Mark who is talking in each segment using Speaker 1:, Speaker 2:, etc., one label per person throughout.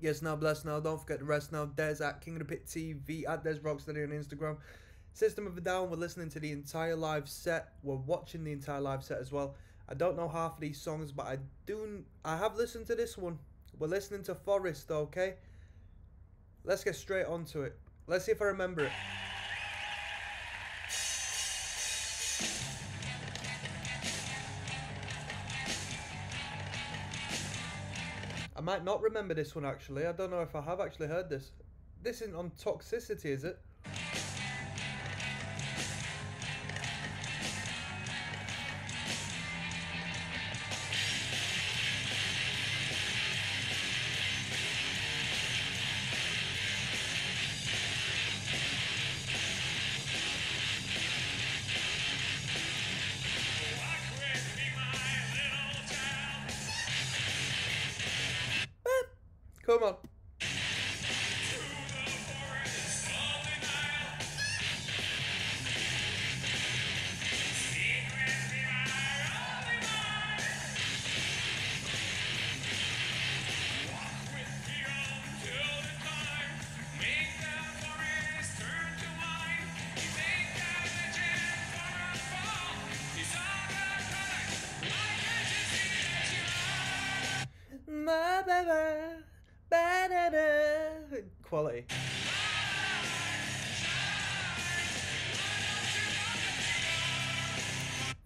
Speaker 1: Yes, now, bless now. Don't forget the rest now. Dez at King of the Pit TV, at Dez Rocksteady on Instagram. System of a Down, we're listening to the entire live set. We're watching the entire live set as well. I don't know half of these songs, but I do. I have listened to this one. We're listening to Forest, okay? Let's get straight onto it. Let's see if I remember it. Might not remember this one actually. I don't know if I have actually heard this. This isn't on Toxicity, is it? Ba ba ba da da. Quality.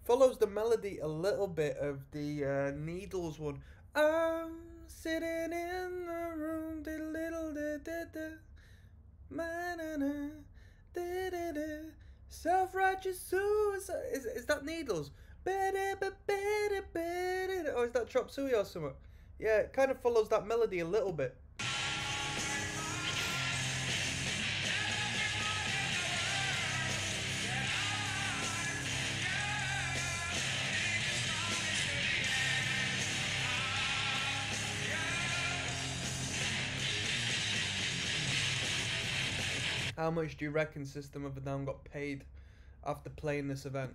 Speaker 1: Follows the melody a little bit of the uh, Needles one. I'm sitting in the room, da little da da da. Ma na na, da da da. Self righteous suicide. Is, is that Needles? Or is that Chop Suey or something? Yeah, it kind of follows that melody a little bit. How much do you reckon System of a Down got paid after playing this event?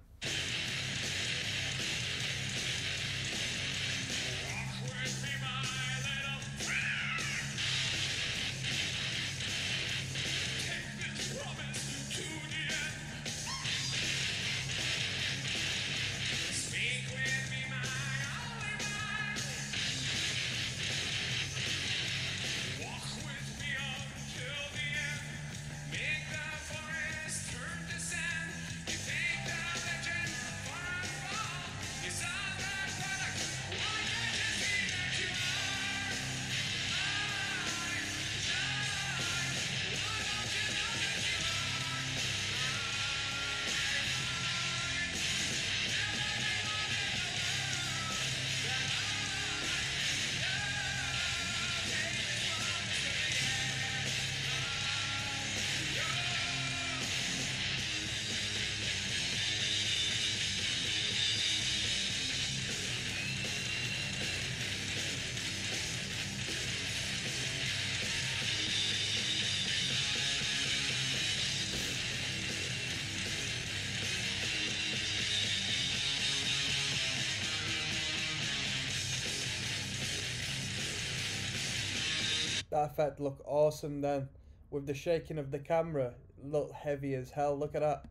Speaker 1: That effect look awesome then. With the shaking of the camera, look heavy as hell. Look at that.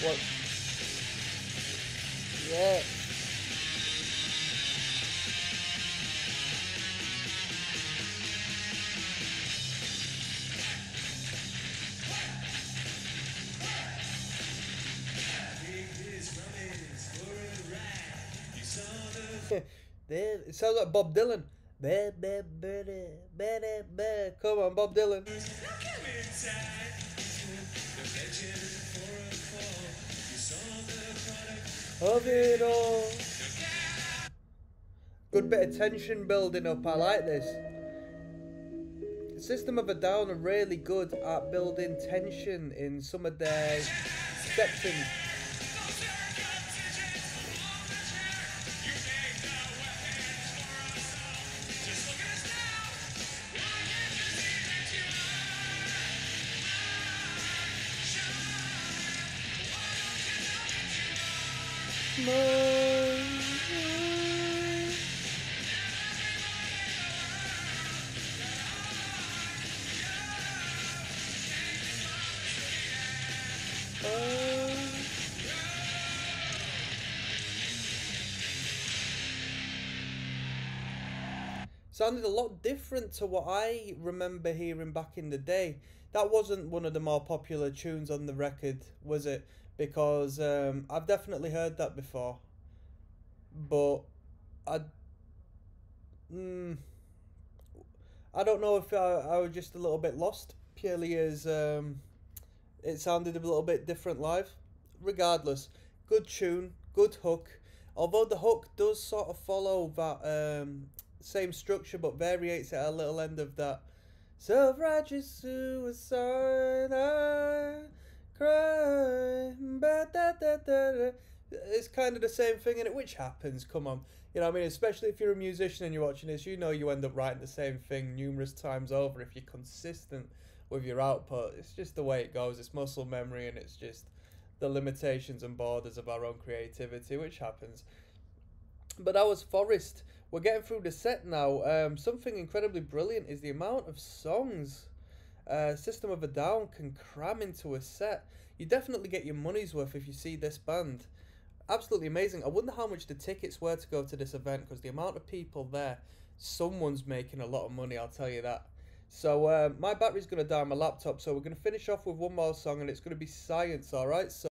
Speaker 1: What? Yeah. there, it sounds like Bob Dylan. Ba, ba, ba, da, ba, da, ba. Come on, Bob Dylan. Of it all. Good bit of tension building up. I like this. System of a Down are really good at building tension in some of their sections.
Speaker 2: sounded a lot different to what I remember hearing back in the day. That wasn't one of the more popular tunes on the record, was it? Because um, I've definitely heard that before, but I, mm, I don't know if I, I was just a little bit lost purely as um, it sounded a little bit different live. Regardless, good tune, good hook. Although the hook does sort of follow that um, same structure but variates at a little end of that self-righteous suicide. Cry. It's kind of the same thing in it, which happens. Come on, you know I mean. Especially if you're a musician and you're watching this, you know you end up writing the same thing numerous times over if you're consistent with your output. It's just the way it goes. It's muscle memory, and it's just the limitations and borders of our own creativity, which happens. But that was Forest. We're getting through the set now. Um, something incredibly brilliant is the amount of songs System of a Down can cram into a set. You definitely get your money's worth if you see this band. Absolutely amazing. I wonder how much the tickets were to go to this event because the amount of people there, someone's making a lot of money, I'll tell you that. So uh, my battery's going to die on my laptop, so we're going to finish off with one more song and it's going to be Science, alright? So